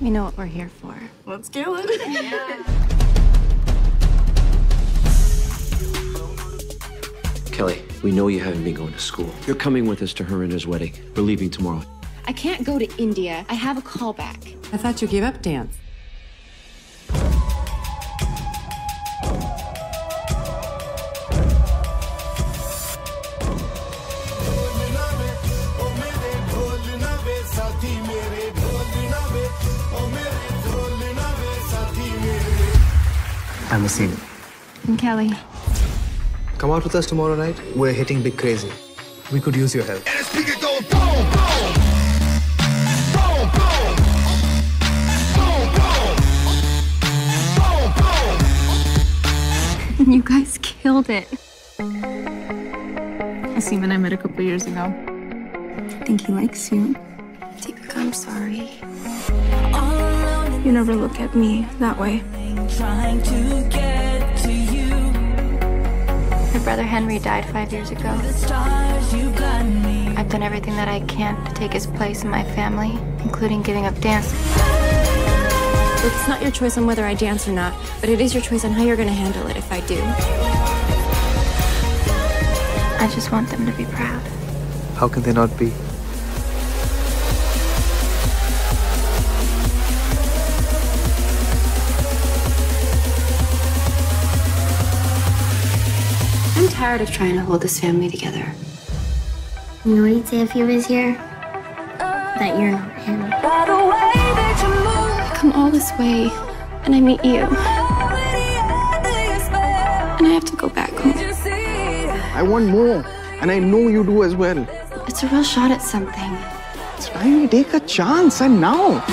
We know what we're here for. Let's kill it. Kelly, we know you haven't been going to school. You're coming with us to her and his wedding. We're leaving tomorrow. I can't go to India. I have a callback. I thought you gave up dance. I'm Asim. And Kelly. Come out with us tomorrow night. We're hitting big crazy. We could use your help. You guys killed it. Asim and I met a couple years ago. I think he likes you. Deepika, I'm sorry. You never look at me that way. My brother Henry died five years ago. I've done everything that I can to take his place in my family, including giving up dance. It's not your choice on whether I dance or not, but it is your choice on how you're going to handle it if I do. I just want them to be proud. How can they not be? Tired of trying to hold this family together. You know what he'd say if he was here? That you're not him. I come all this way, and I meet you. And I have to go back home. I want more, and I know you do as well. It's a real shot at something. It's time we take a chance, and now.